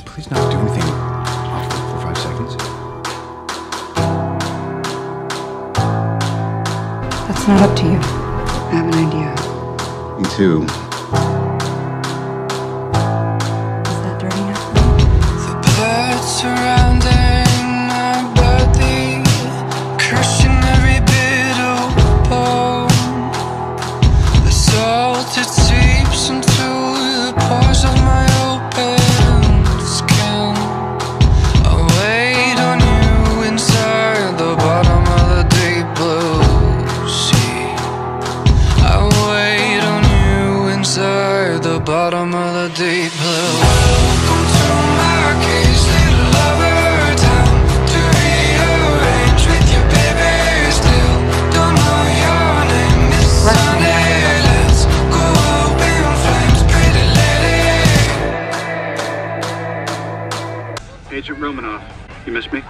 you please not do anything awful for five seconds? That's not up to you. I have an idea. Me too. Is that dirty enough? The blood surrounding my body, crushing every bit of bone. The salt it seeps into the bottom of the deep blue. Welcome to my cage, little lover town. To rearrange with your baby still. Don't know your name, Miss Sunny. Let's go up in flames, pretty lady. Agent Romanoff, you miss me?